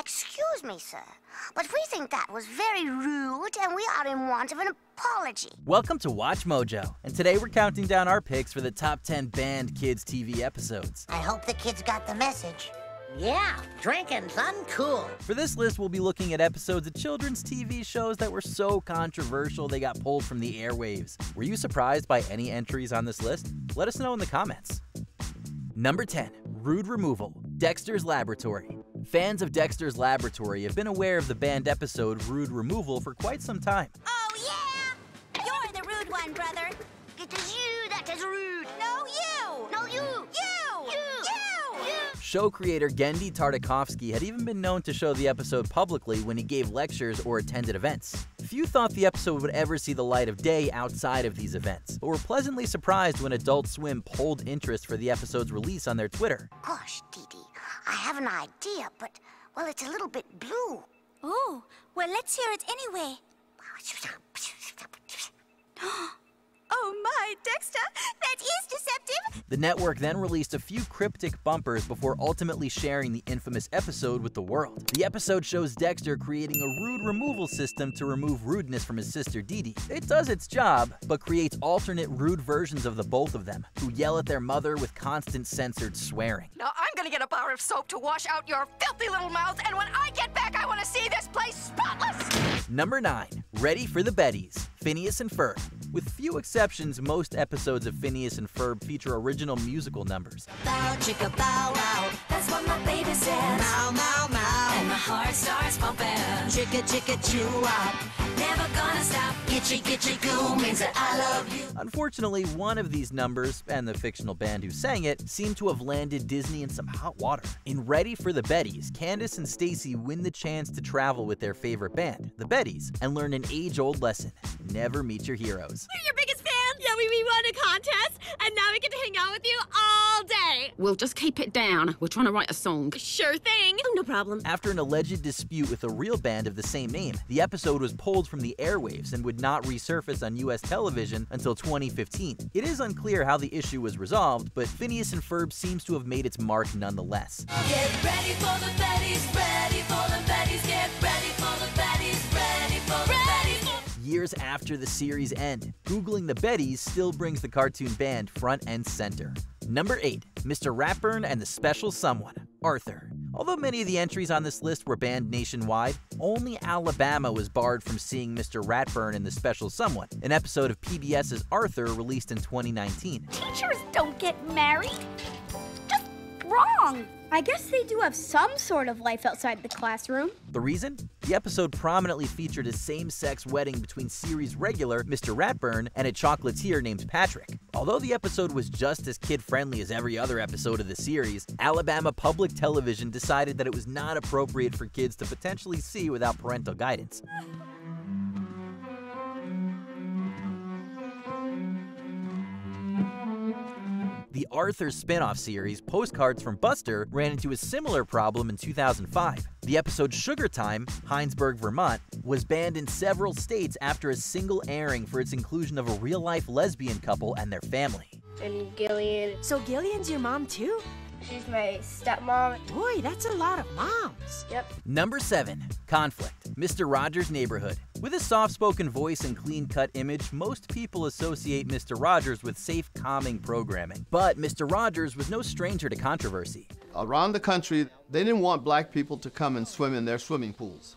Excuse me, sir, but we think that was very rude and we are in want of an apology. Welcome to Watch Mojo, and today we're counting down our picks for the top 10 banned kids TV episodes. I hope the kids got the message. Yeah, drinking's uncool. For this list, we'll be looking at episodes of children's TV shows that were so controversial they got pulled from the airwaves. Were you surprised by any entries on this list? Let us know in the comments. Number 10, Rude Removal, Dexter's Laboratory. Fans of Dexter's Laboratory have been aware of the banned episode Rude Removal for quite some time. Oh, yeah! You're the rude one, brother. It is you that is rude. No, you! No, you. You! You. You! you. Show creator Genndy Tartakovsky had even been known to show the episode publicly when he gave lectures or attended events. Few thought the episode would ever see the light of day outside of these events, but were pleasantly surprised when Adult Swim polled interest for the episode's release on their Twitter. Gosh, I have an idea, but, well, it's a little bit blue. Oh, well, let's hear it anyway. Oh, my, Dexter! That is deceptive! The network then released a few cryptic bumpers before ultimately sharing the infamous episode with the world. The episode shows Dexter creating a rude removal system to remove rudeness from his sister Dee Dee. It does its job, but creates alternate rude versions of the both of them, who yell at their mother with constant censored swearing. Now I'm gonna get a bar of soap to wash out your filthy little mouth, and when I get back, I wanna see this place spotless! Number 9. Ready for the Betties, Phineas and Ferb. With few exceptions, most episodes of Phineas and Ferb feature original musical numbers. Bow chicka bow wow. That's what my baby says. Mow mow mow. And my heart starts pumping. Chicka chicka chew out. Never gonna stop. Gitchy gitchy goo means that I love you. Unfortunately, one of these numbers, and the fictional band who sang it, seem to have landed Disney in some hot water. In Ready for the Betties, Candace and Stacy win the chance to travel with their favorite band, the Betties, and learn an age-old lesson. Never meet your heroes. We're your biggest fans. Yeah, we, we won a contest, and now we get to hang out with you all day. We'll just keep it down. We're trying to write a song. Sure thing. Oh, no problem. After an alleged dispute with a real band of the same name, the episode was pulled from the airwaves and would not resurface on US television until 2015. It is unclear how the issue was resolved, but Phineas and Ferb seems to have made its mark nonetheless. Get ready for the Betties. Ready for the Betties. Get ready Years after the series' end, Googling the Bettys still brings the cartoon band front and center. Number 8. Mr. Ratburn and the Special Someone, Arthur. Although many of the entries on this list were banned nationwide, only Alabama was barred from seeing Mr. Ratburn and the Special Someone, an episode of PBS's Arthur released in 2019. Teachers don't get married. Just wrong. I guess they do have some sort of life outside the classroom. The reason? The episode prominently featured a same-sex wedding between series regular Mr. Ratburn and a chocolatier named Patrick. Although the episode was just as kid-friendly as every other episode of the series, Alabama Public Television decided that it was not appropriate for kids to potentially see without parental guidance. Arthur spin-off series, Postcards from Buster, ran into a similar problem in 2005. The episode Sugar Time, Hinesburg, Vermont, was banned in several states after a single airing for its inclusion of a real-life lesbian couple and their family. And Gillian. So Gillian's your mom, too? She's my stepmom. Boy, that's a lot of moms. Yep. Number 7. Conflict, Mr. Rogers' Neighborhood. With a soft-spoken voice and clean-cut image, most people associate Mr. Rogers with safe, calming programming. But Mr. Rogers was no stranger to controversy. Around the country, they didn't want black people to come and swim in their swimming pools.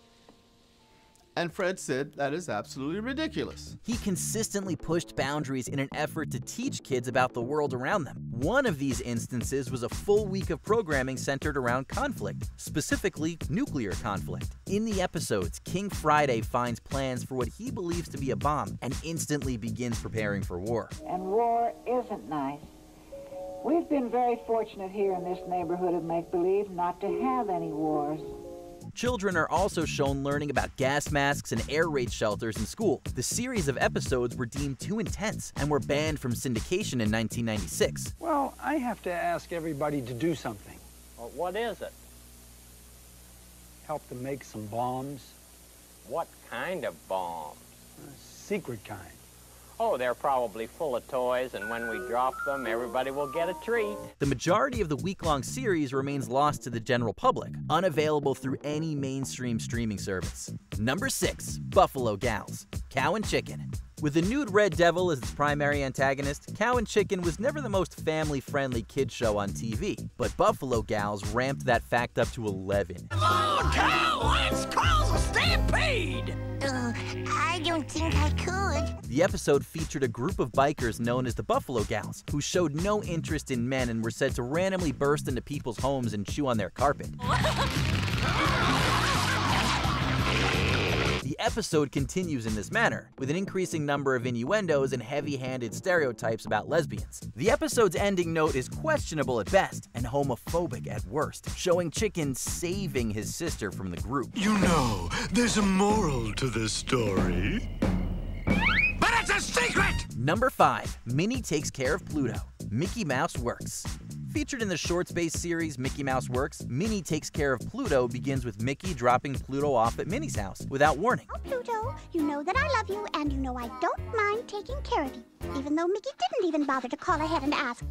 And Fred said that is absolutely ridiculous. He consistently pushed boundaries in an effort to teach kids about the world around them. One of these instances was a full week of programming centered around conflict, specifically nuclear conflict. In the episodes, King Friday finds plans for what he believes to be a bomb and instantly begins preparing for war. And war isn't nice. We've been very fortunate here in this neighborhood of make believe not to have any wars. Children are also shown learning about gas masks and air raid shelters in school. The series of episodes were deemed too intense and were banned from syndication in 1996. Well, I have to ask everybody to do something. Well, what is it? Help them make some bombs. What kind of bombs? A secret kind. Oh, they're probably full of toys, and when we drop them, everybody will get a treat. The majority of the week long series remains lost to the general public, unavailable through any mainstream streaming service. Number 6 Buffalo Gals Cow and Chicken. With the nude Red Devil as its primary antagonist, Cow and Chicken was never the most family friendly kid show on TV, but Buffalo Gals ramped that fact up to 11. Lord cow, let's cause a stampede! Uh, I don't think I could. The episode featured a group of bikers known as the Buffalo Gals, who showed no interest in men and were said to randomly burst into people's homes and chew on their carpet. The episode continues in this manner, with an increasing number of innuendos and heavy handed stereotypes about lesbians. The episode's ending note is questionable at best and homophobic at worst, showing Chicken saving his sister from the group. You know, there's a moral to this story. But it's a secret! Number 5 Minnie Takes Care of Pluto. Mickey Mouse Works. Featured in the shorts-based series Mickey Mouse Works, Minnie Takes Care of Pluto begins with Mickey dropping Pluto off at Minnie's house without warning. Oh, Pluto, you know that I love you, and you know I don't mind taking care of you, even though Mickey didn't even bother to call ahead and ask.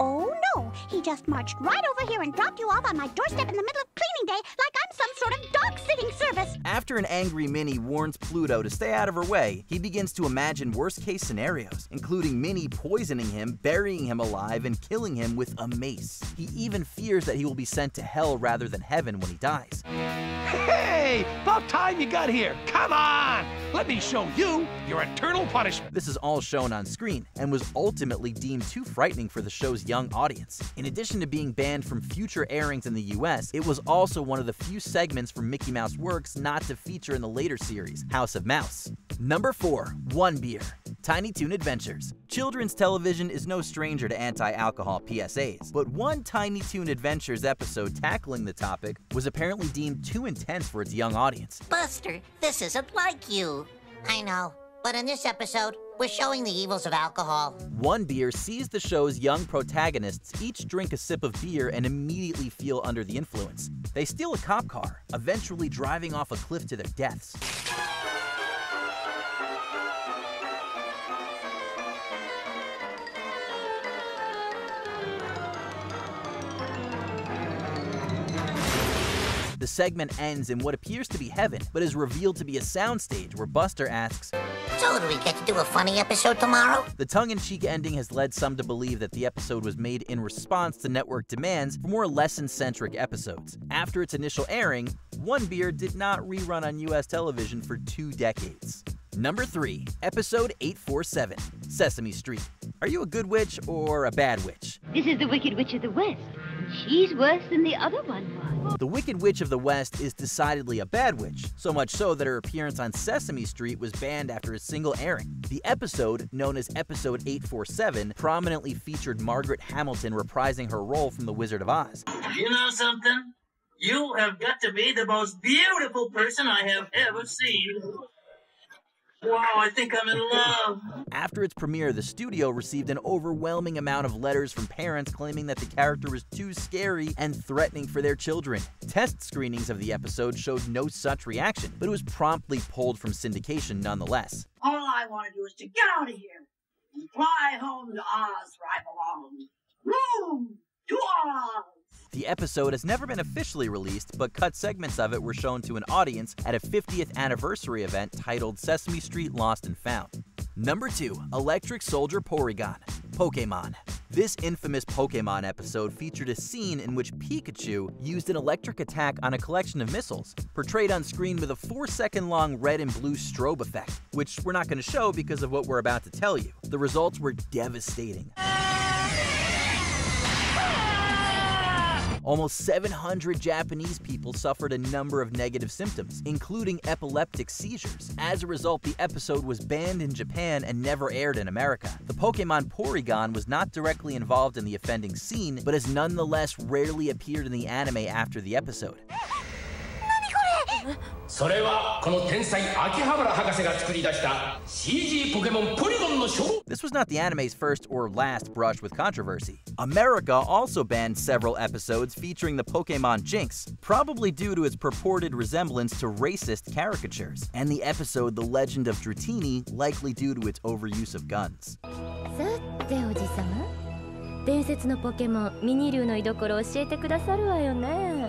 Oh no, he just marched right over here and dropped you off on my doorstep in the middle of cleaning day like After an angry Minnie warns Pluto to stay out of her way, he begins to imagine worst case scenarios, including Minnie poisoning him, burying him alive, and killing him with a mace. He even fears that he will be sent to hell rather than heaven when he dies. Hey, about time you got here. Come on! Let me show you your eternal punishment. This is all shown on screen and was ultimately deemed too frightening for the show's young audience. In addition to being banned from future airings in the US, it was also one of the few segments from Mickey Mouse Works not to feature in the later series, House of Mouse. Number 4. One Beer. Tiny Toon Adventures. Children's television is no stranger to anti-alcohol PSAs, but one Tiny Toon Adventures episode tackling the topic was apparently deemed too intense for its young audience. Buster, this isn't like you. I know, but in this episode, we're showing the evils of alcohol. One Beer sees the show's young protagonists each drink a sip of beer and immediately feel under the influence. They steal a cop car, eventually driving off a cliff to their deaths. The segment ends in what appears to be heaven, but is revealed to be a soundstage where Buster asks, So, do we get to do a funny episode tomorrow? The tongue in cheek ending has led some to believe that the episode was made in response to network demands for more lesson centric episodes. After its initial airing, One Beer did not rerun on US television for two decades. Number 3, Episode 847 Sesame Street. Are you a good witch or a bad witch? This is the Wicked Witch of the West. She's worse than the other one was. The Wicked Witch of the West is decidedly a bad witch, so much so that her appearance on Sesame Street was banned after a single airing. The episode, known as Episode 847, prominently featured Margaret Hamilton reprising her role from The Wizard of Oz. You know something? You have got to be the most beautiful person I have ever seen. Wow, I think I'm in love. After its premiere, the studio received an overwhelming amount of letters from parents claiming that the character was too scary and threatening for their children. Test screenings of the episode showed no such reaction, but it was promptly pulled from syndication nonetheless. All I want to do is to get out of here and fly home to Oz where I belong. Room to Oz! The episode has never been officially released, but cut segments of it were shown to an audience at a 50th anniversary event titled Sesame Street Lost and Found. Number 2. Electric Soldier Porygon Pokemon. This infamous Pokemon episode featured a scene in which Pikachu used an electric attack on a collection of missiles, portrayed on screen with a 4 second long red and blue strobe effect, which we're not going to show because of what we're about to tell you. The results were devastating. Almost 700 Japanese people suffered a number of negative symptoms, including epileptic seizures. As a result, the episode was banned in Japan and never aired in America. The Pokemon Porygon was not directly involved in the offending scene, but has nonetheless rarely appeared in the anime after the episode. それはこの天才秋葉原博士が作り出した CG ポケモンポリゴンの書 This was not the anime's first or last brush with controversy. America also banned several episodes featuring the Pokemon Jynx, probably due to its purported resemblance to racist caricatures, and the episode The Legend of Dratini, likely due to its overuse of guns. 伝説のポケモンミニリュウの居所を教えてくださるわよね。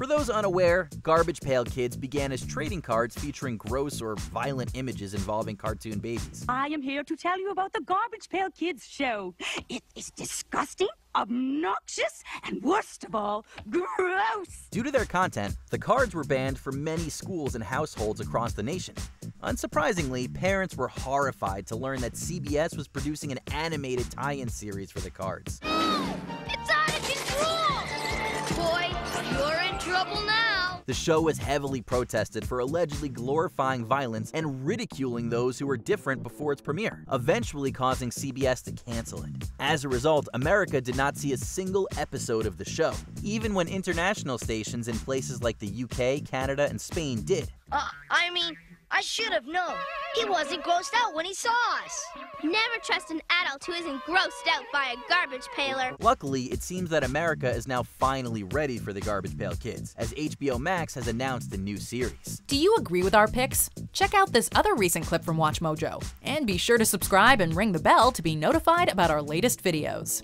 for those unaware, Garbage Pail Kids began as trading cards featuring gross or violent images involving cartoon babies. I am here to tell you about the Garbage Pail Kids show. It is disgusting, obnoxious, and worst of all, gross. Due to their content, the cards were banned from many schools and households across the nation. Unsurprisingly, parents were horrified to learn that CBS was producing an animated tie-in series for the cards. It's out of control! Boy, you're in trouble now. The show was heavily protested for allegedly glorifying violence and ridiculing those who were different before its premiere, eventually causing CBS to cancel it. As a result, America did not see a single episode of the show, even when international stations in places like the UK, Canada, and Spain did. Uh, I mean, I should have known. He wasn't grossed out when he saw us. Never trust an adult who isn't grossed out by a garbage paler. Luckily, it seems that America is now finally ready for the Garbage Pail Kids, as HBO Max has announced a new series. Do you agree with our picks? Check out this other recent clip from WatchMojo, and be sure to subscribe and ring the bell to be notified about our latest videos.